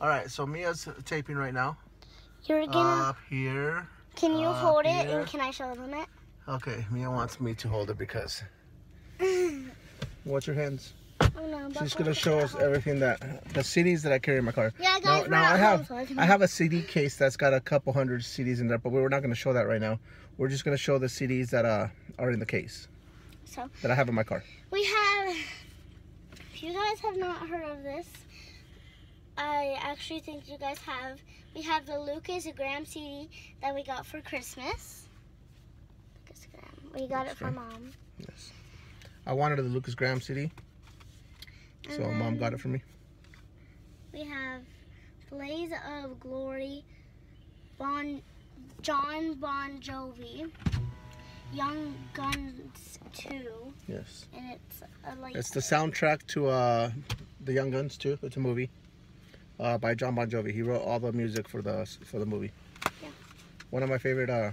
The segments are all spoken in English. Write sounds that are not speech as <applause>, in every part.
All right, so Mia's taping right now. You're gonna. Up here. can you hold it and can I show them it? Okay, Mia wants me to hold it because. <laughs> Watch your hands. Oh no, She's gonna show us everything that the CDs that I carry in my car. Yeah, Now, guys, we're now I have I I have a CD case that's got a couple hundred CDs in there, but we're not gonna show that right now. We're just gonna show the CDs that uh are in the case So that I have in my car. we have. If you guys have not heard of this, I actually think you guys have. We have the Lukas Graham CD that we got for Christmas. Lukas Graham. We got it for mom. Yes. I wanted the Lukas Graham CD, so mom got it for me. We have Blaze of Glory, Bon, John Bon Jovi, Young Guns 2, Yes. and it's a, like It's the soundtrack to uh the Young Guns 2. It's a movie uh, by John Bon Jovi. He wrote all the music for the for the movie. Yeah. One of my favorite. uh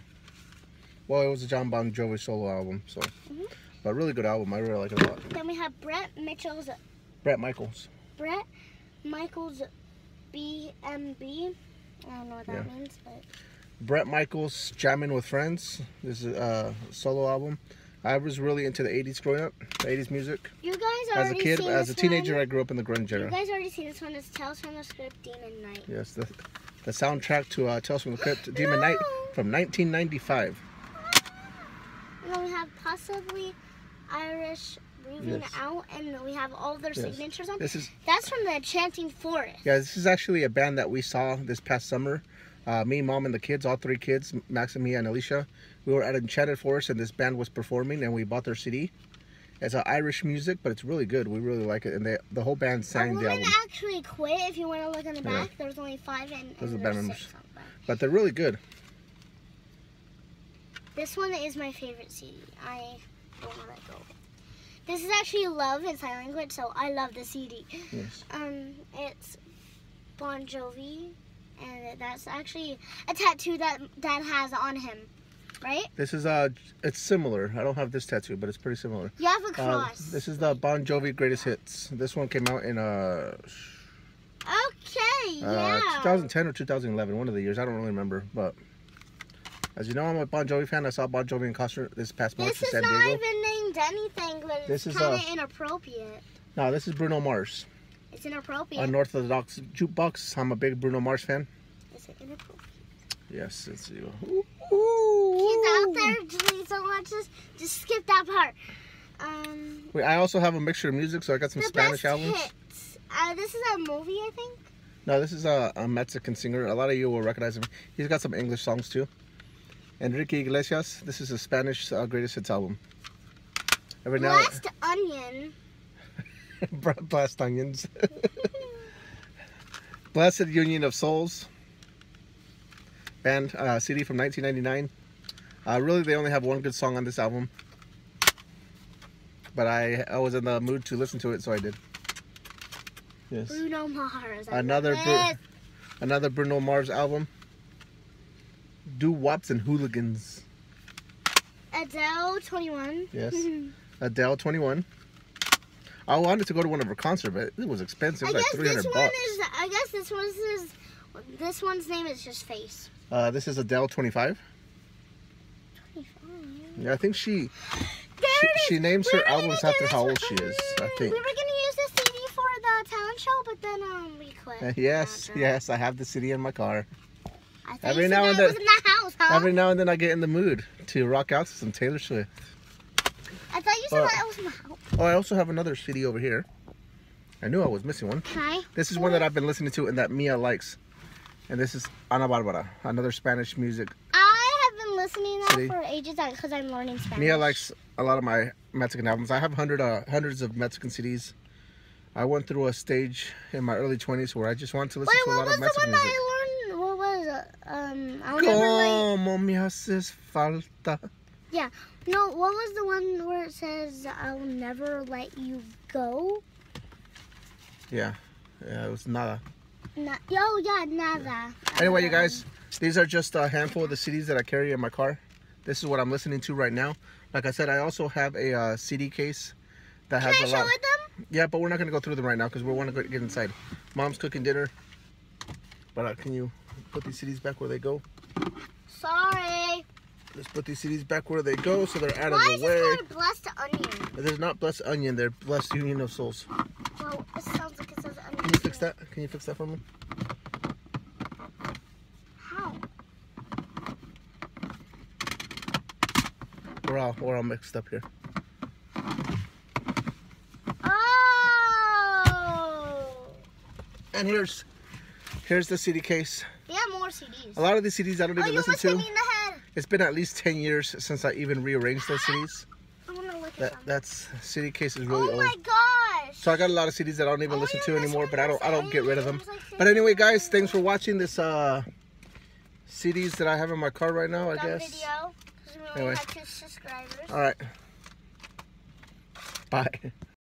Well, it was a John Bon Jovi solo album, so Mhm. but really good album. I really like it a lot. Then we have Brett Mitchell's Brett Michaels. Brett Michaels BMB. I don't know what that Yeah. means, but Brett Michaels jamming with friends. This is a solo album. I was really into the 80s growing up, the 80s music. you guys As a kid, as a teenager, One. I grew up in the grunge era. You guys already seen this one. It's Tales from the Script Demon Knight. Yes, the, the soundtrack to uh, Tales from the Crypt, Demon Knight from 1995. And then we have possibly Irish moving Yes. out, and we have all their Yes. signatures on. This is That's from the Enchanting Forest. Yeah, this is actually a band that we saw this past summer. Uh, me, mom, and the kids, all three kids, Max and Alicia. We were at Enchanted Forest and this band was performing and we bought their CD. It's Irish music, but it's really good. We really like it. And they, the whole band sang the album. actually quit. If you want to look in the Yeah. back, there's only five and, Those and are band members. But they're really good. This one is my favorite CD. I don't want to go. This is actually Love in Sign Language, so I love the CD. Yes. Um, it's Bon Jovi, and that's actually a tattoo that Dad has on him, right? This is, uh, it's similar. I don't have this tattoo, but it's pretty similar. You have a Uh, cross. this is the Bon Jovi Greatest Hits. This one came out in uh, okay, uh, yeah. 2010 or 2011, one of the years. I don't really remember. But as you know, I'm a Bon Jovi fan. I saw Bon Jovi in concert this past month This in is San not Diego. even named anything, but This is, kind uh, of inappropriate. No, this is Bruno Mars. It's inappropriate. Unorthodox jukebox. I'm a big Bruno Mars fan. Is it inappropriate? Yes, it's you. He's out there. Please don't watch this. Just skip that part. Um, Wait, I also have a mixture of music, so I got some the Spanish best albums. hits. Uh, this is a movie, I think. No, this is a, a Mexican singer. A lot of you will recognize him. He's got some English songs too. Enrique Iglesias. This is a Spanish uh, greatest hits album. Every now Blessed Onion. Blast onions. <laughs> Blessid Union of Souls. Band uh, CD from 1999. Uh, really, they only have one good song on this album. But I, I was in the mood to listen to it, so I did. Yes. Bruno Mars. I Another Bru- Another Bruno Mars album. Doo-Wops and Hooligans. Adele 21. Yes. <laughs> Adele 21. I wanted to go to one of her concerts, but it was expensive. I It was like guess 300 this one bucks. is. I guess this one's is. This one's name is just face. Uh, this is Adele 25. 25. Yeah, I think she There she, it is. she names We her albums after how old she is. I think. We were gonna use the CD for the talent show, but then um we quit. Uh, yes, yes, I have the CD in my car. I Every now and then- the house, huh? Every now and then I get in the mood to rock out to some Taylor Swift. I thought you said Well- that was in the house. Oh, I also have another CD over here. I knew I was missing one. I? This is one that I've been listening to and that Mia likes. And this is Ana Barbara, another Spanish music. I have been listening to that for ages because I'm learning Spanish. Mia likes a lot of my Mexican albums. I have hundred, uh, hundreds of Mexican CDs. I went through a stage in my early 20s where I just wanted to listen Wait, to a what lot was of the Mexican one music. that I learned? What was it? Um, let Como me haces falta. No, what was the one where it says I'll never let you go? Yeah, yeah, it was nada. Na- oh yeah, nada. Anyway, you guys, these are just a handful of the CDs that I carry in my car. This is what I'm listening to right now. Like I said, I also have a uh, CD case that Can has I a show lot. it them? Yeah, but we're not gonna go through them right now because we want to get inside. Mom's cooking dinner. But uh, can you put these CDs back where they go? Sorry. Let's put these CDs back where they go so they're out Why of the way. called blessed onion? There's not blessed onion, they're blessed union of souls. Well, it sounds like it says onion. Can you fix that? Can you fix that for me? How? We're all we're all mixed up here. Oh! And here's here's the CD case. We have more CDs. A lot of these CDs I don't oh, even listen to. Me in the head. It's been at least 10 years since I even rearranged those CDs. I want to look at That that's CD case is really old. oh old. my gosh! So I got a lot of CDs that I don't even Oh, listen to anymore, but I don't I don't get rid of them. said. It was like But anyway, guys, thanks for watching this uh CDs that I have in my car right now, I guess. video. Anyway. All right. Bye. <laughs>